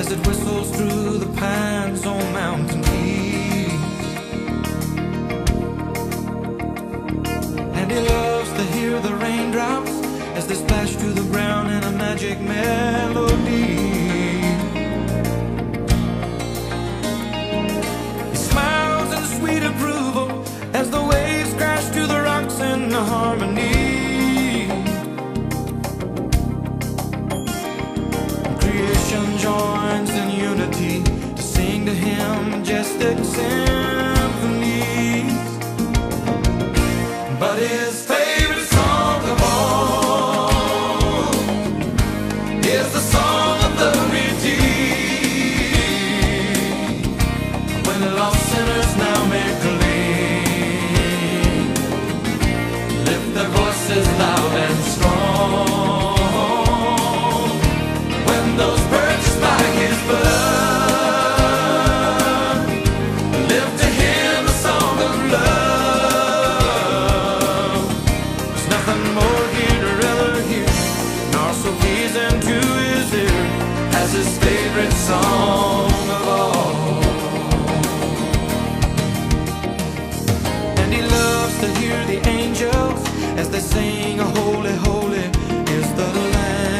as it whistles through the pines on mountain peaks. And he loves to hear the raindrops as they splash to the ground in a magic melody. Creation joins in unity to sing to him majestic symphonies. But his favorite song of all is the song of the redeemed. When the lost sinners now make clean, lift their voices loud and strong. Nor so pleasing to his ear as his favorite song of all. And he loves to hear the angels as they sing, holy, holy is the Lamb.